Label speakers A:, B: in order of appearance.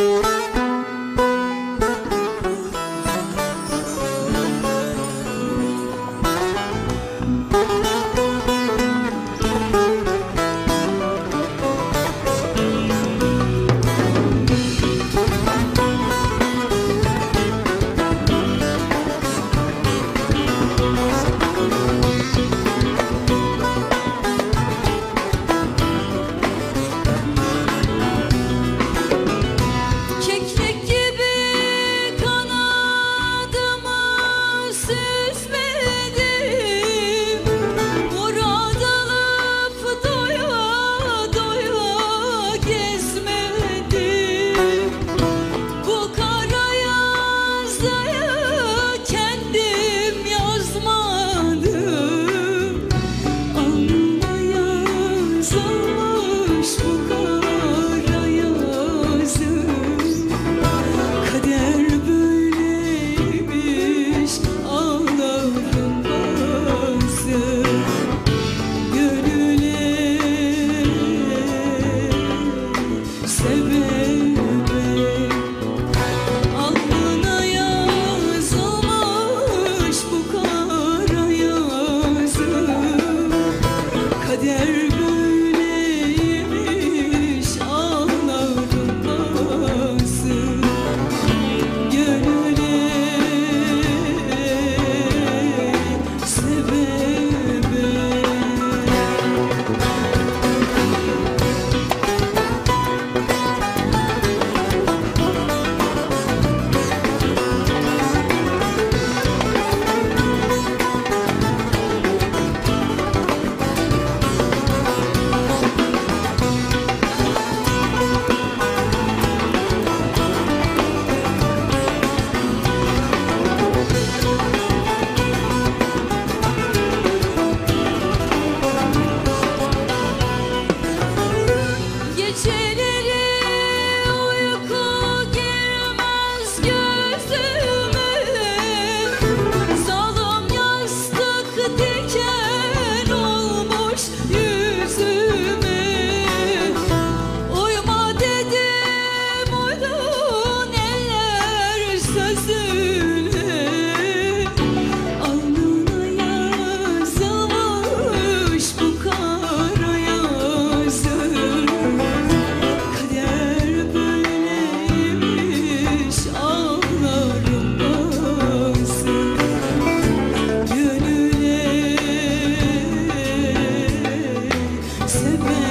A: Keklik sever